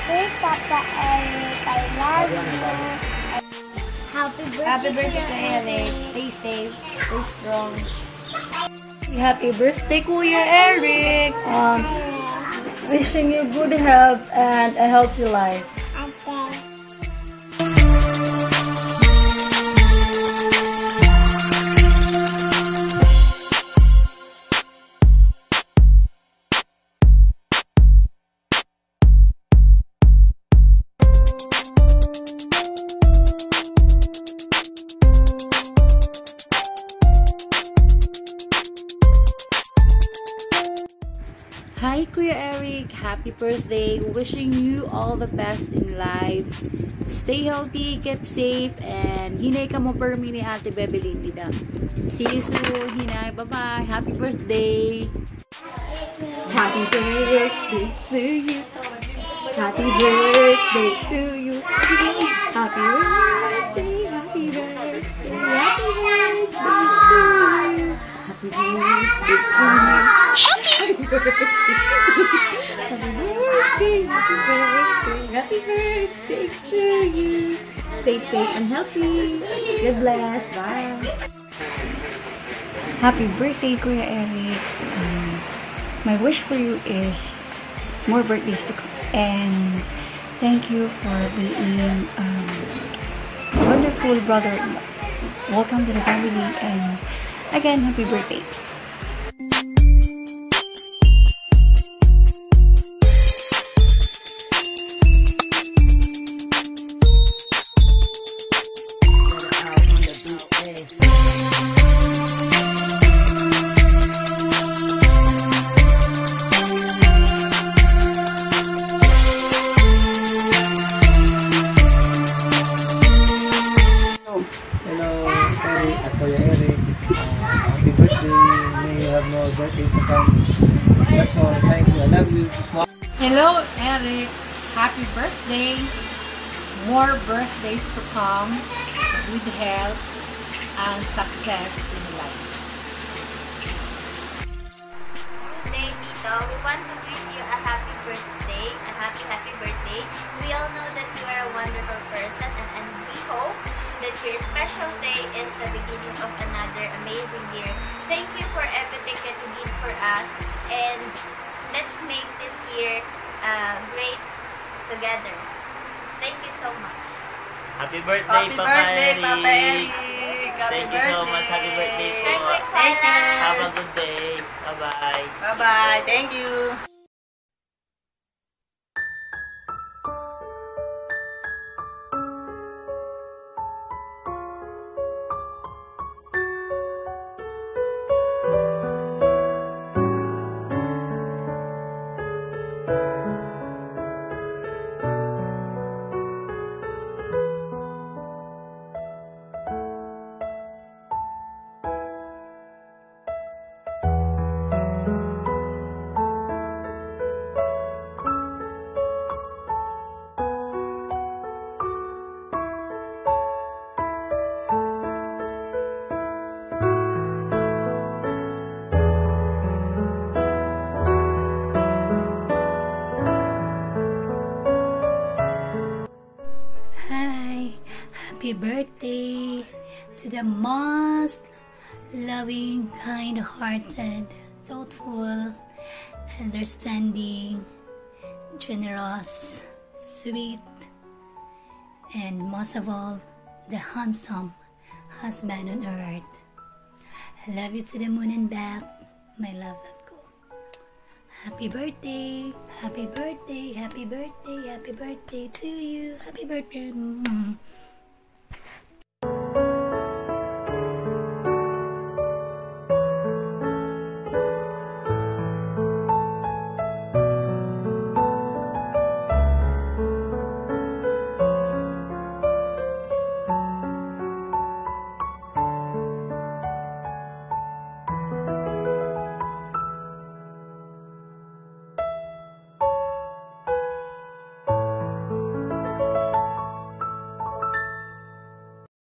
Happy birthday, Papa Eric. I love you. Happy birthday, Happy birthday, Eric. Stay safe. Stay strong. Happy birthday, Kuya Eric. Um, wishing you good health and a healthy life. Hi, Kuya Eric. Happy birthday. Wishing you all the best in life. Stay healthy, keep safe, and hinay ka mo per ni Ate Bebe Lindy na. See you soon, hinay. Bye-bye. Happy birthday. Happy birthday to you. Happy birthday to you. Happy birthday, happy birthday, happy birthday to you. Happy birthday to you. Happy birthday. Happy birthday, happy birthday to you. Stay safe and healthy. God bless. Bye. Happy birthday, Kuya Eric. Um, my wish for you is more birthdays to come. And thank you for being um, a wonderful brother. Welcome to the family. And again, happy birthday. Hello, Eric. Happy birthday. More birthdays to come with health and success in life. Good day, Tito. We want to greet you a happy birthday, a happy, happy birthday. We all know that you are a wonderful person and, and we hope that your special day is the beginning of another amazing year. Thank you for everything that you did for us and let's make this year uh, great together. Thank you so much. Happy birthday, Happy Papa birthday, Eric. Papa Eric! Happy Thank you birthday! so much. Happy birthday po. Thank you, you. Have a good day. Bye-bye. Bye-bye. Thank you. Happy birthday to the most loving, kind hearted, thoughtful, understanding, generous, sweet, and most of all, the handsome husband on earth. I love you to the moon and back, my love. Happy birthday, happy birthday, happy birthday, happy birthday to you, happy birthday. Mm.